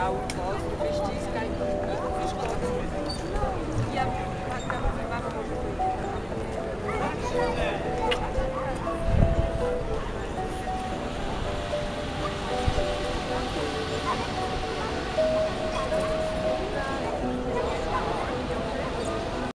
resgatar o fóssil do vestígio